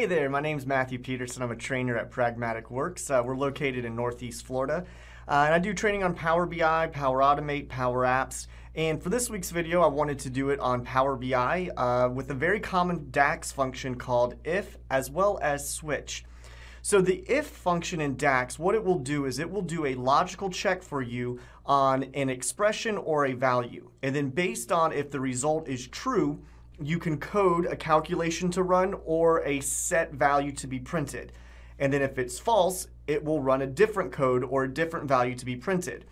Hey there, my name is Matthew Peterson. I'm a trainer at Pragmatic Works. Uh, we're located in Northeast Florida. Uh, and I do training on Power BI, Power Automate, Power Apps. And for this week's video, I wanted to do it on Power BI uh, with a very common DAX function called if as well as switch. So the if function in DAX, what it will do is it will do a logical check for you on an expression or a value. And then based on if the result is true, you can code a calculation to run or a set value to be printed. And then if it's false, it will run a different code or a different value to be printed.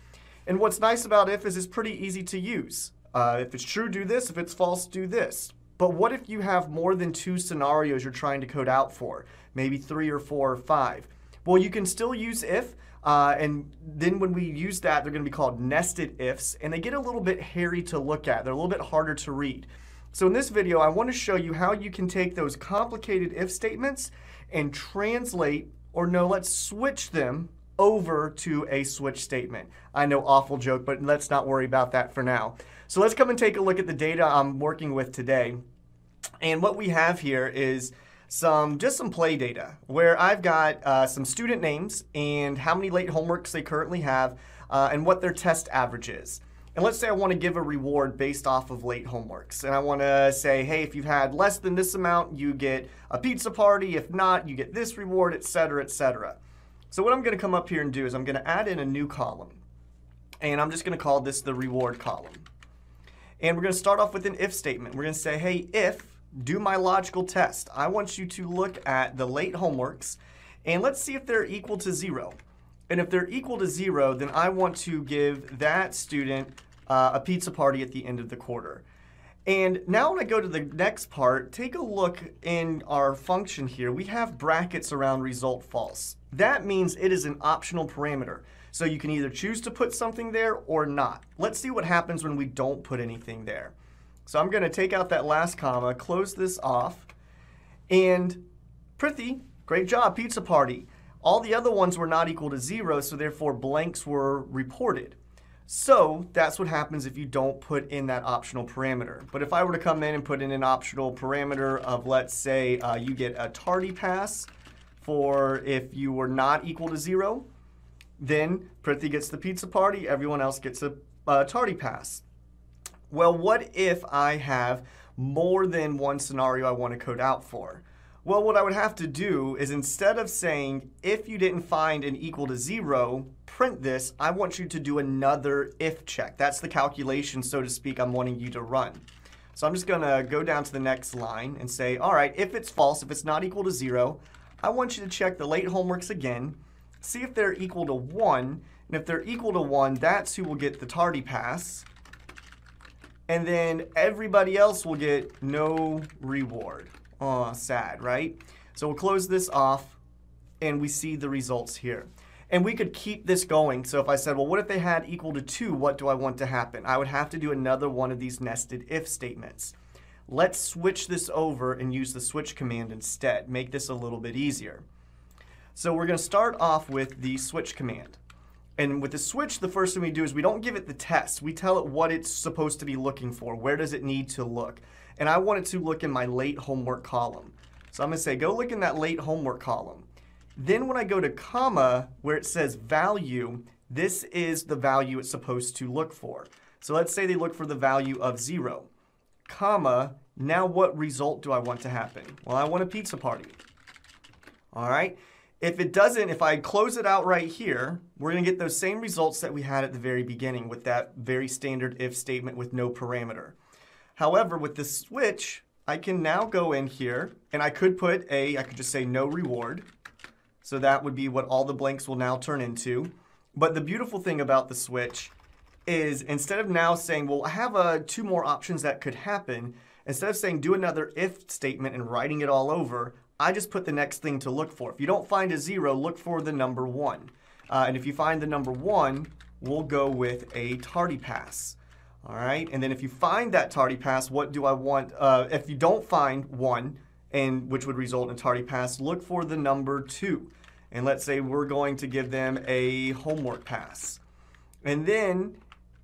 And what's nice about if is it's pretty easy to use. Uh, if it's true, do this. If it's false, do this. But what if you have more than two scenarios you're trying to code out for? Maybe three or four or five. Well, you can still use if, uh, and then when we use that, they're going to be called nested ifs, and they get a little bit hairy to look at. They're a little bit harder to read. So in this video, I want to show you how you can take those complicated if statements and translate, or no, let's switch them over to a switch statement. I know awful joke, but let's not worry about that for now. So let's come and take a look at the data I'm working with today. And what we have here is some just some play data where I've got uh, some student names and how many late homeworks they currently have uh, and what their test average is. And let's say I want to give a reward based off of late homeworks. And I want to say, hey, if you've had less than this amount, you get a pizza party. If not, you get this reward, etc., etc. So what I'm going to come up here and do is I'm going to add in a new column. And I'm just going to call this the reward column. And we're going to start off with an if statement. We're going to say, hey, if, do my logical test. I want you to look at the late homeworks and let's see if they're equal to zero. And if they're equal to zero, then I want to give that student uh, a pizza party at the end of the quarter. And now when I go to the next part, take a look in our function here. We have brackets around result false. That means it is an optional parameter. So you can either choose to put something there or not. Let's see what happens when we don't put anything there. So I'm going to take out that last comma, close this off, and Prithi, great job, pizza party. All the other ones were not equal to zero, so therefore blanks were reported. So that's what happens if you don't put in that optional parameter. But if I were to come in and put in an optional parameter of, let's say, uh, you get a tardy pass for if you were not equal to zero, then Prithi gets the pizza party, everyone else gets a uh, tardy pass. Well, what if I have more than one scenario I want to code out for? Well, what I would have to do is instead of saying, if you didn't find an equal to zero, print this, I want you to do another if check. That's the calculation, so to speak, I'm wanting you to run. So I'm just going to go down to the next line and say, all right, if it's false, if it's not equal to zero, I want you to check the late homeworks again, see if they're equal to one, and if they're equal to one, that's who will get the tardy pass. And then everybody else will get no reward. Oh, sad, right? So we'll close this off and we see the results here. And we could keep this going. So if I said, well, what if they had equal to 2? What do I want to happen? I would have to do another one of these nested if statements. Let's switch this over and use the switch command instead. Make this a little bit easier. So we're going to start off with the switch command. And with the switch, the first thing we do is we don't give it the test. We tell it what it's supposed to be looking for. Where does it need to look? And I want it to look in my late homework column. So I'm going to say, go look in that late homework column. Then when I go to comma, where it says value, this is the value it's supposed to look for. So let's say they look for the value of 0. Comma, now what result do I want to happen? Well, I want a pizza party. All right. If it doesn't, if I close it out right here, we're going to get those same results that we had at the very beginning with that very standard if statement with no parameter. However, with this switch, I can now go in here and I could put a, I could just say no reward. So that would be what all the blanks will now turn into. But the beautiful thing about the switch is instead of now saying, well, I have uh, two more options that could happen, instead of saying do another if statement and writing it all over, I just put the next thing to look for. If you don't find a zero, look for the number one. Uh, and if you find the number one, we'll go with a tardy pass. All right, and then if you find that tardy pass, what do I want? Uh, if you don't find one, and which would result in tardy pass, look for the number two. And let's say we're going to give them a homework pass. And then,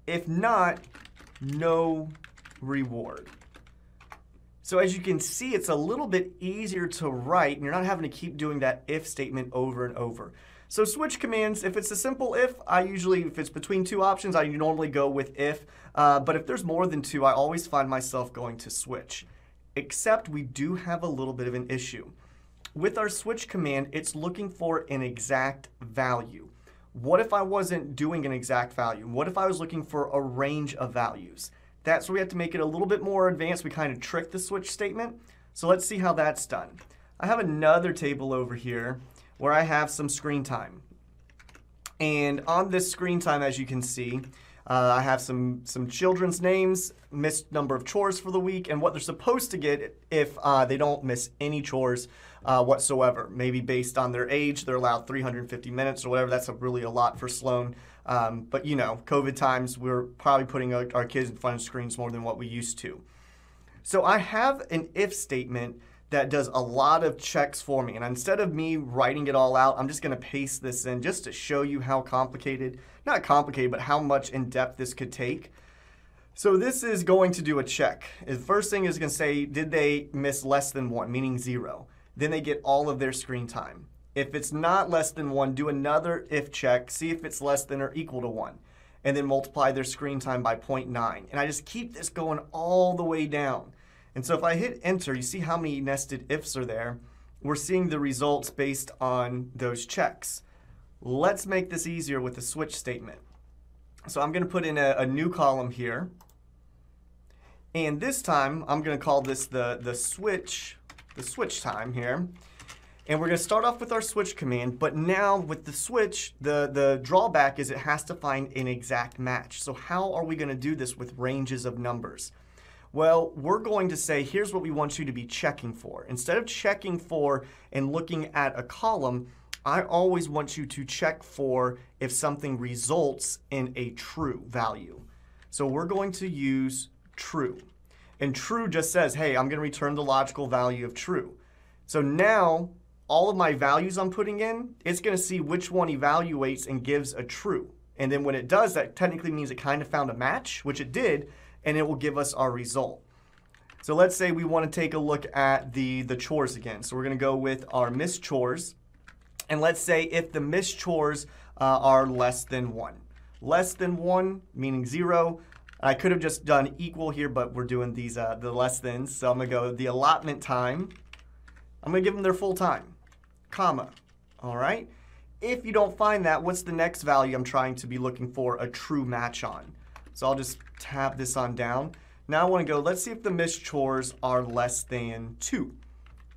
if not, no reward. So as you can see, it's a little bit easier to write and you're not having to keep doing that if statement over and over. So switch commands, if it's a simple if, I usually, if it's between two options, I normally go with if. Uh, but if there's more than two, I always find myself going to switch. Except we do have a little bit of an issue. With our switch command, it's looking for an exact value. What if I wasn't doing an exact value? What if I was looking for a range of values? That's where we have to make it a little bit more advanced. We kind of trick the switch statement. So let's see how that's done. I have another table over here where I have some screen time. And on this screen time, as you can see, uh, I have some, some children's names, missed number of chores for the week, and what they're supposed to get if uh, they don't miss any chores uh, whatsoever. Maybe based on their age, they're allowed 350 minutes or whatever. That's a really a lot for Sloan. Um, but you know, COVID times, we're probably putting our, our kids in front of screens more than what we used to. So I have an if statement that does a lot of checks for me. And instead of me writing it all out, I'm just gonna paste this in just to show you how complicated, not complicated, but how much in depth this could take. So this is going to do a check. The first thing is gonna say, did they miss less than one, meaning zero? Then they get all of their screen time. If it's not less than one, do another if check, see if it's less than or equal to one, and then multiply their screen time by 0.9. And I just keep this going all the way down. And so if I hit enter, you see how many nested ifs are there. We're seeing the results based on those checks. Let's make this easier with the switch statement. So I'm gonna put in a, a new column here. And this time, I'm gonna call this the, the switch, the switch time here. And we're going to start off with our switch command, but now with the switch, the, the drawback is it has to find an exact match. So how are we going to do this with ranges of numbers? Well, we're going to say, here's what we want you to be checking for. Instead of checking for and looking at a column, I always want you to check for if something results in a true value. So we're going to use true. And true just says, hey, I'm going to return the logical value of true. So now all of my values I'm putting in, it's going to see which one evaluates and gives a true. And then when it does, that technically means it kind of found a match, which it did, and it will give us our result. So let's say we want to take a look at the, the chores again. So we're going to go with our missed chores. And let's say if the missed chores uh, are less than 1. Less than 1, meaning 0. I could have just done equal here, but we're doing these uh, the less than. So I'm going to go the allotment time. I'm going to give them their full time comma. All right? If you don't find that, what's the next value I'm trying to be looking for a true match on? So I'll just tap this on down. Now I want to go, let's see if the missed chores are less than 2.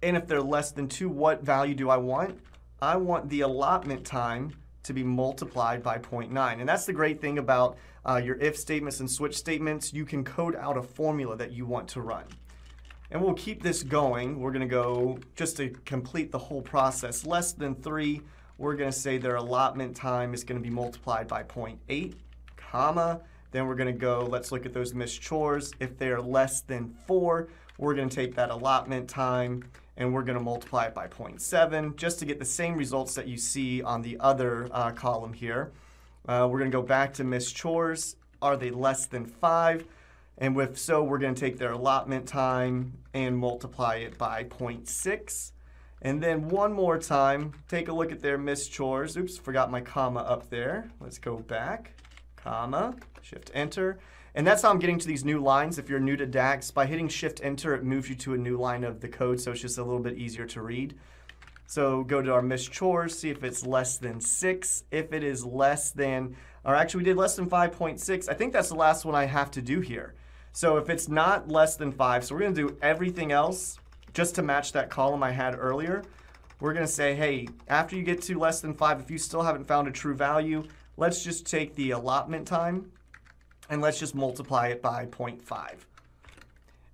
And if they're less than 2, what value do I want? I want the allotment time to be multiplied by 0.9. And that's the great thing about uh, your if statements and switch statements. You can code out a formula that you want to run. And we'll keep this going. We're going to go, just to complete the whole process, less than 3, we're going to say their allotment time is going to be multiplied by 0.8, comma. Then we're going to go, let's look at those missed chores. If they're less than 4, we're going to take that allotment time and we're going to multiply it by 0.7 just to get the same results that you see on the other uh, column here. Uh, we're going to go back to missed chores. Are they less than 5? And if so, we're going to take their allotment time and multiply it by 0.6. And then one more time, take a look at their missed chores. Oops, forgot my comma up there. Let's go back, comma, shift enter. And that's how I'm getting to these new lines. If you're new to DAX, by hitting shift enter, it moves you to a new line of the code, so it's just a little bit easier to read. So go to our missed chores, see if it's less than six. If it is less than, or actually we did less than 5.6, I think that's the last one I have to do here. So if it's not less than five, so we're gonna do everything else just to match that column I had earlier. We're gonna say, hey, after you get to less than five, if you still haven't found a true value, let's just take the allotment time and let's just multiply it by 0.5.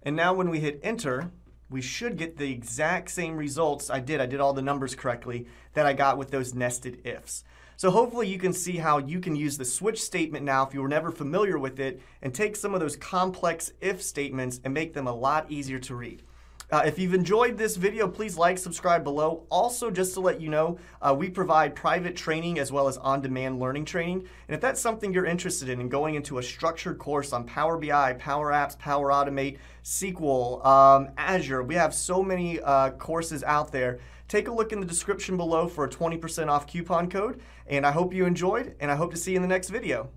And now when we hit enter, we should get the exact same results I did. I did all the numbers correctly that I got with those nested ifs. So hopefully you can see how you can use the switch statement now if you were never familiar with it and take some of those complex if statements and make them a lot easier to read. Uh, if you've enjoyed this video, please like, subscribe below. Also, just to let you know, uh, we provide private training as well as on-demand learning training. And if that's something you're interested in, in going into a structured course on Power BI, Power Apps, Power Automate, SQL, um, Azure, we have so many uh, courses out there. Take a look in the description below for a 20% off coupon code. And I hope you enjoyed, and I hope to see you in the next video.